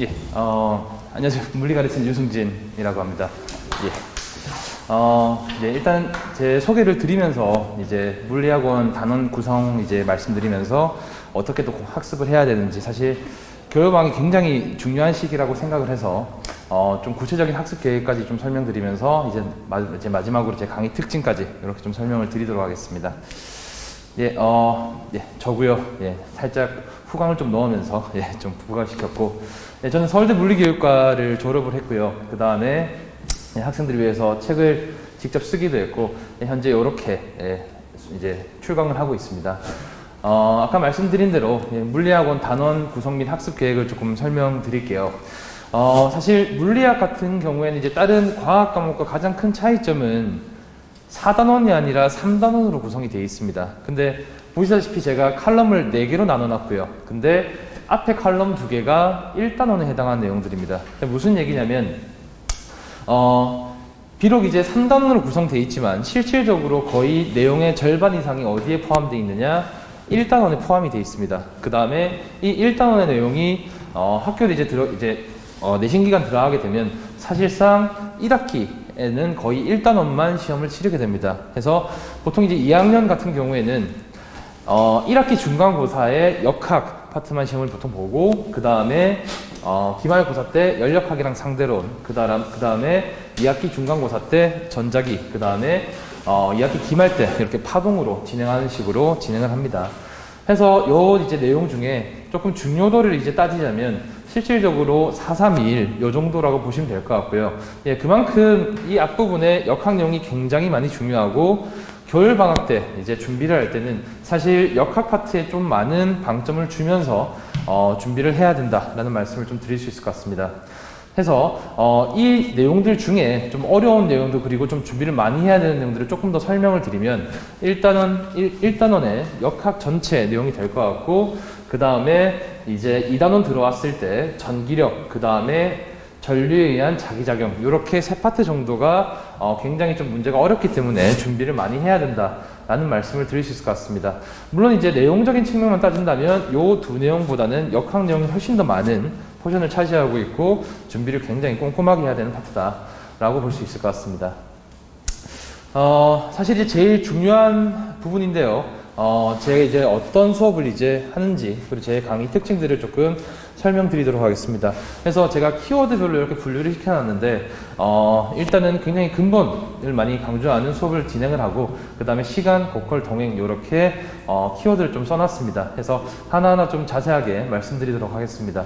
예, 어, 안녕하세요. 물리 가르치는 유승진이라고 합니다. 예. 어, 네, 일단 제 소개를 드리면서 이제 물리학원 단원 구성 이제 말씀드리면서 어떻게 또 학습을 해야 되는지 사실 교육왕이 굉장히 중요한 시기라고 생각을 해서 어, 좀 구체적인 학습 계획까지 좀 설명드리면서 이제, 마, 이제 마지막으로 제 강의 특징까지 이렇게 좀 설명을 드리도록 하겠습니다. 예, 어, 예, 저고요. 예, 살짝 후광을 좀 넣으면서 예, 좀 부각시켰고, 예, 저는 서울대 물리교육과를 졸업을 했고요. 그 다음에 예, 학생들을 위해서 책을 직접 쓰기도 했고, 예, 현재 이렇게 예, 이제 출강을 하고 있습니다. 어, 아까 말씀드린 대로 예, 물리학원 단원 구성 및 학습 계획을 조금 설명드릴게요. 어, 사실 물리학 같은 경우에는 이제 다른 과학 과목과 가장 큰 차이점은 4단원이 아니라 3단원으로 구성이 되어 있습니다. 근데 보시다시피 제가 칼럼을 4개로 나눠 놨고요. 근데 앞에 칼럼 2개가 1단원에 해당하는 내용들입니다. 무슨 얘기냐면 어, 비록 이제 3단원으로 구성되어 있지만 실질적으로 거의 내용의 절반 이상이 어디에 포함되어 있느냐 1단원에 포함이 되어 있습니다. 그 다음에 이 1단원의 내용이 어, 학교에 이제 들어 이제 어, 내신 기간 들어가게 되면 사실상 1학기 에는 거의 1단원만 시험을 치르게 됩니다. 그래서 보통 이제 2학년 같은 경우에는 어, 1학기 중간고사의 역학 파트만 시험을 보통 보고 그 다음에 어, 기말고사 때 연력학이랑 상대론 그 다음 그 다음에 2학기 중간고사 때 전자기 그 다음에 어, 2학기 기말 때 이렇게 파동으로 진행하는 식으로 진행을 합니다. 해서 요 이제 내용 중에 조금 중요도를 이제 따지자면 실질적으로 431, 요 정도라고 보시면 될 것 같고요. 예, 그만큼 이 앞부분에 역학 내용이 굉장히 많이 중요하고 겨울 방학 때 이제 준비를 할 때는 사실 역학 파트에 좀 많은 방점을 주면서 어, 준비를 해야 된다라는 말씀을 좀 드릴 수 있을 것 같습니다. 해서 어, 이 내용들 중에 좀 어려운 내용도 그리고 좀 준비를 많이 해야 되는 내용들을 조금 더 설명을 드리면 일단은 일, 단원의 역학 전체 내용이 될 것 같고 그 다음에 이제 2단원 들어왔을 때 전기력 그 다음에 전류에 의한 자기작용 이렇게 세 파트 정도가 어, 굉장히 좀 문제가 어렵기 때문에 준비를 많이 해야 된다 라는 말씀을 드릴 수 있을 것 같습니다. 물론 이제 내용적인 측면만 따진다면 요두 내용보다는 역학 내용이 훨씬 더 많은 portion을 차지하고 있고 준비를 굉장히 꼼꼼하게 해야 되는 파트다 라고 볼 수 있을 것 같습니다. 어, 사실 이제 제일 중요한 부분인데요 어, 제가 이제 어떤 수업을 이제 하는지 그리고 제 강의 특징들을 조금 설명드리도록 하겠습니다. 그래서 제가 키워드별로 이렇게 분류를 시켜놨는데 어, 일단은 굉장히 근본을 많이 강조하는 수업을 진행을 하고 그 다음에 시간, 고퀄, 동행 이렇게 어, 키워드를 좀 써놨습니다. 그래서 하나하나 좀 자세하게 말씀드리도록 하겠습니다.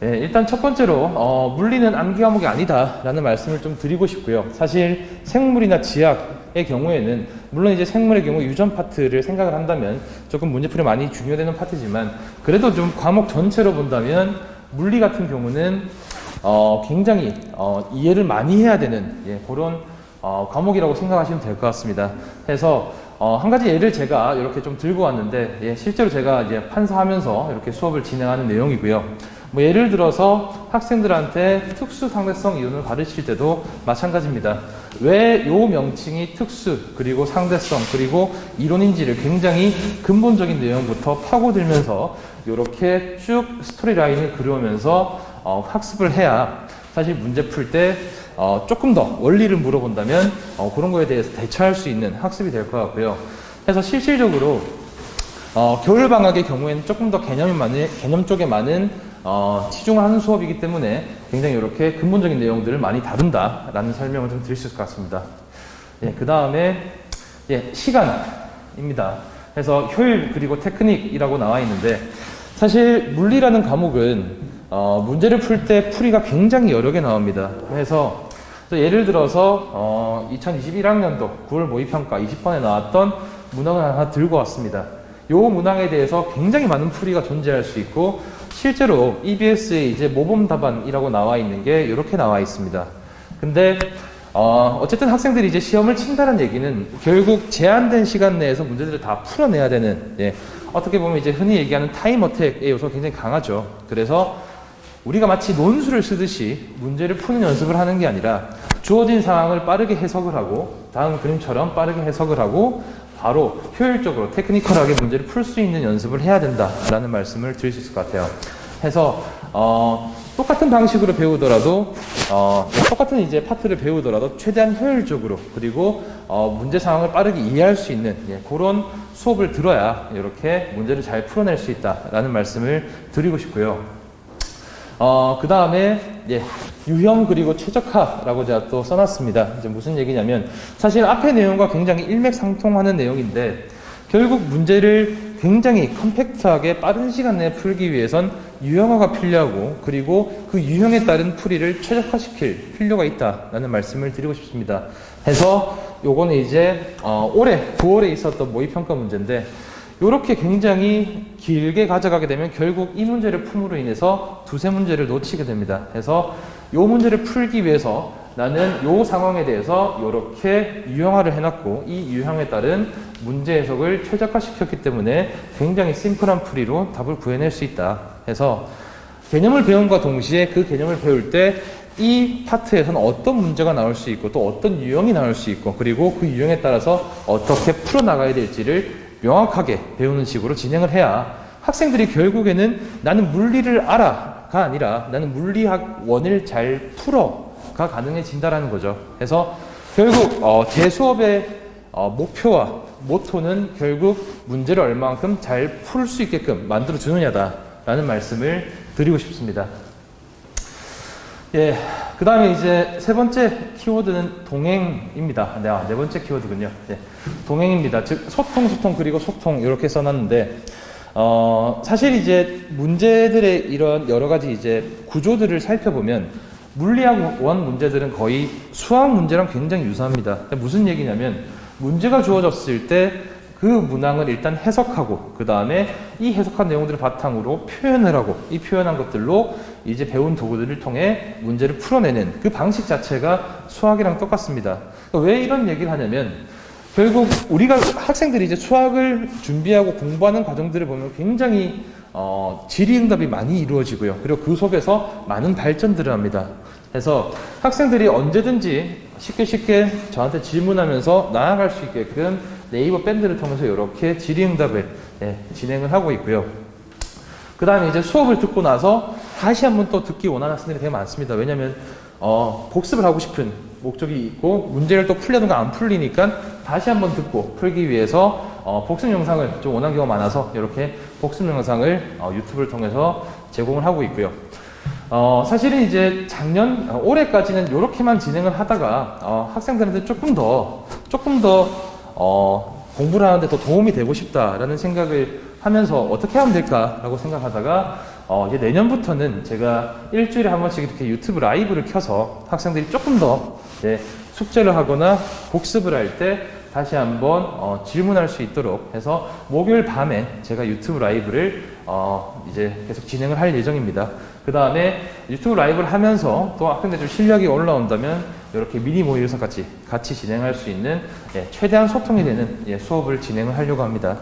네, 일단 첫 번째로 어, 물리는 암기 과목이 아니다라는 말씀을 좀 드리고 싶고요. 사실 생물이나 지학의 경우에는 물론 이제 생물의 경우 유전 파트를 생각을 한다면 조금 문제풀이 많이 중요되는 파트지만 그래도 좀 과목 전체로 본다면 물리 같은 경우는 어, 굉장히 어, 이해를 많이 해야 되는 예, 그런 어, 과목이라고 생각하시면 될 것 같습니다. 그래서 어, 한 가지 예를 제가 이렇게 좀 들고 왔는데 예, 실제로 제가 이제 판사하면서 이렇게 수업을 진행하는 내용이고요. 뭐 예를 들어서 학생들한테 특수 상대성 이론을 가르칠 때도 마찬가지입니다. 왜 요 명칭이 특수 그리고 상대성 그리고 이론인지를 굉장히 근본적인 내용부터 파고들면서 이렇게 쭉 스토리 라인을 그려오면서 어, 학습을 해야 사실 문제 풀때 어, 조금 더 원리를 물어본다면 어, 그런 거에 대해서 대처할 수 있는 학습이 될 것 같고요. 그래서 실질적으로 어, 겨울 방학의 경우에는 조금 더 개념이 많은 개념 쪽에 많은 어, 치중하는 수업이기 때문에 굉장히 이렇게 근본적인 내용들을 많이 다룬다라는 설명을 좀 드릴 수 있을 것 같습니다. 예, 그 다음에 예, 시간입니다. 그래서 효율 그리고 테크닉이라고 나와 있는데 사실 물리라는 과목은 어, 문제를 풀 때 풀이가 굉장히 여러 개 나옵니다. 그래서 예를 들어서 어, 2021학년도 9월 모의평가 20번에 나왔던 문항을 하나 들고 왔습니다. 이 문항에 대해서 굉장히 많은 풀이가 존재할 수 있고 실제로 EBS에 이제 모범 답안이라고 나와 있는 게 이렇게 나와 있습니다. 근데 어, 어쨌든 학생들이 이제 시험을 친다는 얘기는 결국 제한된 시간 내에서 문제들을 다 풀어내야 되는 예, 어떻게 보면 이제 흔히 얘기하는 time attack의 요소가 굉장히 강하죠. 그래서 우리가 마치 논술을 쓰듯이 문제를 푸는 연습을 하는 게 아니라 주어진 상황을 빠르게 해석을 하고 다음 그림처럼 빠르게 해석을 하고 바로 효율적으로 technical하게 문제를 풀 수 있는 연습을 해야 된다라는 말씀을 드릴 수 있을 것 같아요. 해서 어, 똑같은 방식으로 배우더라도 어, 똑같은 이제 파트를 배우더라도 최대한 효율적으로 그리고 어, 문제 상황을 빠르게 이해할 수 있는 예, 그런 수업을 들어야 이렇게 문제를 잘 풀어낼 수 있다라는 말씀을 드리고 싶고요. 어, 그 다음에, 예, 유형 그리고 최적화라고 제가 또 써놨습니다. 이제 무슨 얘기냐면, 사실 앞의 내용과 굉장히 일맥상통하는 내용인데, 결국 문제를 굉장히 컴팩트하게 빠른 시간 내에 풀기 위해선 유형화가 필요하고, 그리고 그 유형에 따른 풀이를 최적화시킬 필요가 있다라는 말씀을 드리고 싶습니다. 해서, 요거는 이제, 어, 올해 9월에 있었던 모의평가 문제인데, 이렇게 굉장히 길게 가져가게 되면 결국 이 문제를 품으로 인해서 두세 문제를 놓치게 됩니다. 그래서 이 문제를 풀기 위해서 나는 이 상황에 대해서 이렇게 유형화를 해놨고 이 유형에 따른 문제 해석을 최적화시켰기 때문에 굉장히 심플한 풀이로 답을 구해낼 수 있다. 해서 개념을 배움과 동시에 그 개념을 배울 때 이 파트에서는 어떤 문제가 나올 수 있고 또 어떤 유형이 나올 수 있고 그리고 그 유형에 따라서 어떻게 풀어나가야 될지를 명확하게 배우는 식으로 진행을 해야 학생들이 결국에는 나는 물리를 알아가 아니라 나는 물리학 원을 잘 풀어가 가능해진다라는 거죠. 그래서 결국 어, 제 수업의 어, 목표와 모토는 결국 문제를 얼만큼 잘 풀 수 있게끔 만들어 주느냐다라는 말씀을 드리고 싶습니다. 예, 그 다음에 이제 세 번째 키워드는 동행입니다. 네, 아, 네 번째 키워드군요. 네, 동행입니다. 즉, 소통, 소통, 그리고 소통, 이렇게 써놨는데, 어, 사실 이제 문제들의 이런 여러 가지 이제 구조들을 살펴보면, 물리학 원 문제들은 거의 수학 문제랑 굉장히 유사합니다. 무슨 얘기냐면, 문제가 주어졌을 때 그 문항을 일단 해석하고 그 다음에 이 해석한 내용들을 바탕으로 표현을 하고 이 표현한 것들로 이제 배운 도구들을 통해 문제를 풀어내는 그 방식 자체가 수학이랑 똑같습니다. 그러니까 왜 이런 얘기를 하냐면 결국 우리가 학생들이 이제 수학을 준비하고 공부하는 과정들을 보면 굉장히 어, 질의응답이 많이 이루어지고요. 그리고 그 속에서 많은 발전들을 합니다. 그래서 학생들이 언제든지 쉽게 쉽게 저한테 질문하면서 나아갈 수 있게끔 네이버 밴드를 통해서 이렇게 질의응답을 예, 진행을 하고 있고요. 그 다음에 이제 수업을 듣고 나서 다시 한번 또 듣기 원하는 학생들이 되게 많습니다. 왜냐하면 어, 복습을 하고 싶은 목적이 있고 문제를 또 풀려는 안 풀리니까 다시 한번 듣고 풀기 위해서 어, 복습 영상을 좀 원하는 경우가 많아서 이렇게 복습 영상을 어, 유튜브를 통해서 제공을 하고 있고요. 어, 사실은 이제 작년, 어, 올해까지는 이렇게만 진행을 하다가 어, 학생들한테 조금 더, 조금 더 어, 공부를 하는데 더 도움이 되고 싶다라는 생각을 하면서 어떻게 하면 될까라고 생각하다가 어, 이제 내년부터는 제가 일주일에 한 번씩 이렇게 유튜브 라이브를 켜서 학생들이 조금 더 네, 숙제를 하거나 복습을 할 때 다시 한번 어, 질문할 수 있도록 해서 목요일 밤에 제가 유튜브 라이브를 어, 이제 계속 진행을 할 예정입니다. 그 다음에 유튜브 라이브를 하면서 또 학생들 좀 실력이 올라온다면 이렇게 미니 모의에서 같이 같이 진행할 수 있는 예, 최대한 소통이 되는 예, 수업을 진행을 하려고 합니다.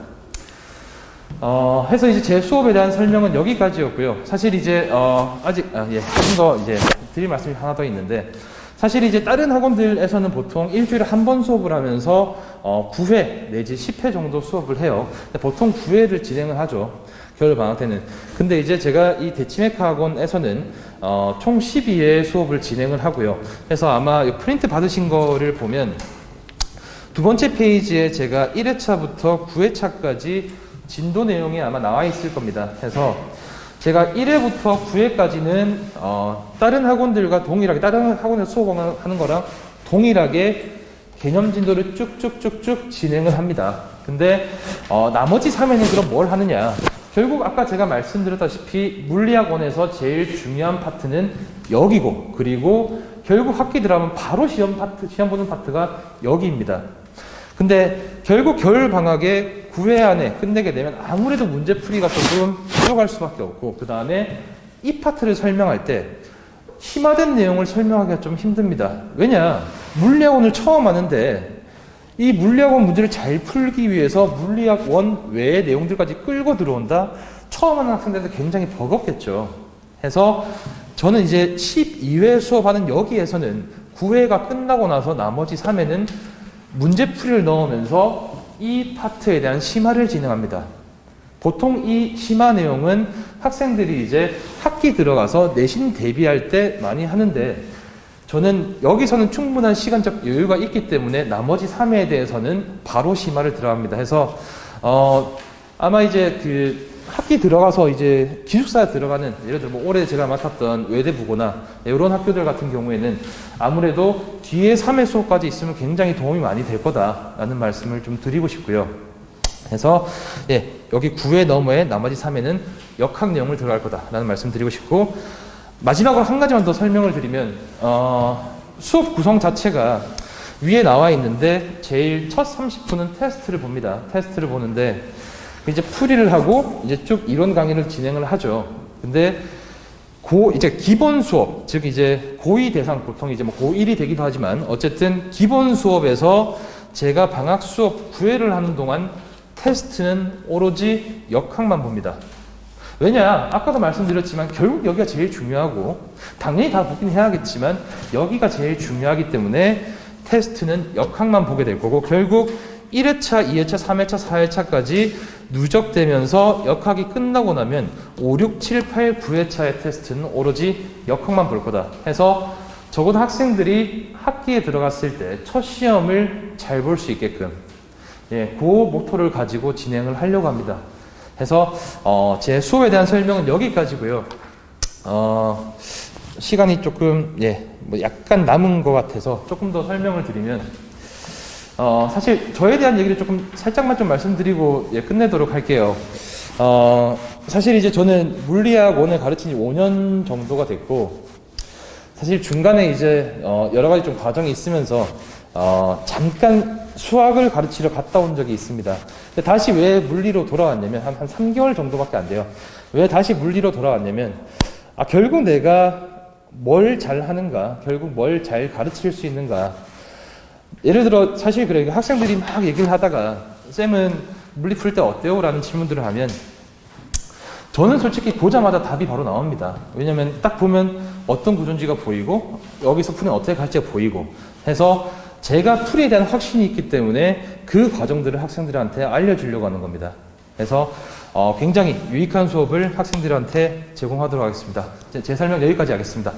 어, 해서 이제 제 수업에 대한 설명은 여기까지였고요. 사실 이제 어, 아직 아, 예, 좀더 이제 드릴 말씀이 하나 더 있는데 사실 이제 다른 학원들에서는 보통 일주일에 한 번 수업을 하면서 어, 9회 내지 10회 정도 수업을 해요. 보통 9회를 진행을 하죠. 겨울 방학 때는. 근데 이제 제가 이 대치메카 학원에서는 어, 총 12회 수업을 진행을 하고요. 그래서 아마 프린트 받으신 거를 보면 두 번째 페이지에 제가 1회차부터 9회차까지 진도 내용이 아마 나와 있을 겁니다. 그래서 제가 1회부터 9회까지는 어, 다른 학원들과 동일하게 다른 학원에서 수업하는 거랑 동일하게 개념 진도를 쭉쭉쭉쭉 진행을 합니다. 근데 어, 나머지 3회는 그럼 뭘 하느냐? 결국 아까 제가 말씀드렸다시피 물리학원에서 제일 중요한 파트는 여기고 그리고 결국 학기 들어가면 바로 시험 파트 시험 보는 파트가 여기입니다. 근데 결국 겨울 방학에 9회 안에 끝내게 되면 아무래도 문제 풀이가 조금 부족할 수밖에 없고 그 다음에 이 파트를 설명할 때 심화된 내용을 설명하기가 좀 힘듭니다. 왜냐 물리학원을 처음 하는데 이 물리학원 문제를 잘 풀기 위해서 물리학원 외의 내용들까지 끌고 들어온다? 처음 하는 학생들한테 굉장히 버겁겠죠. 해서 저는 이제 12회 수업하는 여기에서는 9회가 끝나고 나서 나머지 3회는 문제풀이를 넣으면서 이 파트에 대한 심화를 진행합니다. 보통 이 심화 내용은 학생들이 이제 학기 들어가서 내신 대비할 때 많이 하는데 저는 여기서는 충분한 시간적 여유가 있기 때문에 나머지 3회에 대해서는 바로 심화를 들어갑니다. 해서 어 아마 이제 그 학기 들어가서 이제 기숙사에 들어가는 예를 들어 뭐 올해 제가 맡았던 외대부고나 이런 학교들 같은 경우에는 아무래도 뒤에 3회 수업까지 있으면 굉장히 도움이 많이 될 거다라는 말씀을 좀 드리고 싶고요. 그래서 예, 여기 9회 너머에 나머지 3회는 역학 내용을 들어갈 거다라는 말씀 드리고 싶고 마지막으로 한 가지만 더 설명을 드리면 어, 수업 구성 자체가 위에 나와 있는데 제일 첫 30분은 테스트를 봅니다. 테스트를 보는데 이제 풀이를 하고 이제 쭉 이론 강의를 진행을 하죠. 근데 고 이제 기본 수업 즉 이제 고2 대상 보통 이제 뭐 고1이 되기도 하지만 어쨌든 기본 수업에서 제가 방학 수업 9회를 하는 동안 테스트는 오로지 역학만 봅니다. 왜냐? 아까도 말씀드렸지만 결국 여기가 제일 중요하고 당연히 다 보긴 해야겠지만 여기가 제일 중요하기 때문에 테스트는 역학만 보게 될 거고 결국 1회차, 2회차, 3회차, 4회차까지 누적되면서 역학이 끝나고 나면 5, 6, 7, 8, 9회차의 테스트는 오로지 역학만 볼 거다 해서 적어도 학생들이 학기에 들어갔을 때 첫 시험을 잘 볼 수 있게끔 예, 그 목표를 가지고 진행을 하려고 합니다. 해서 어, 제 수업에 대한 설명은 여기까지고요. 어, 시간이 조금 예, 뭐 약간 남은 것 같아서 조금 더 설명을 드리면 어, 사실 저에 대한 얘기를 조금 살짝만 좀 말씀드리고 예, 끝내도록 할게요. 어, 사실 이제 저는 물리학 원을 가르친 지 5년 정도가 됐고 사실 중간에 이제 어, 여러 가지 좀 과정이 있으면서 어, 잠깐 수학을 가르치러 갔다 온 적이 있습니다. 근데 다시 왜 물리로 돌아왔냐면 한, 한 3개월 정도밖에 안 돼요. 왜 다시 물리로 돌아왔냐면 아, 결국 내가 뭘 잘하는가, 결국 뭘 잘 가르칠 수 있는가. 예를 들어 사실 그래 학생들이 막 얘기를 하다가 쌤은 물리 풀 때 어때요? 라는 질문들을 하면 저는 솔직히 보자마자 답이 바로 나옵니다. 왜냐면 딱 보면 어떤 구조인지가 보이고 여기서 풀면 어떻게 갈지가 보이고 해서 제가 풀이에 대한 확신이 있기 때문에 그 과정들을 학생들한테 알려주려고 하는 겁니다. 그래서 어, 굉장히 유익한 수업을 학생들한테 제공하도록 하겠습니다. 제, 제 설명 여기까지 하겠습니다.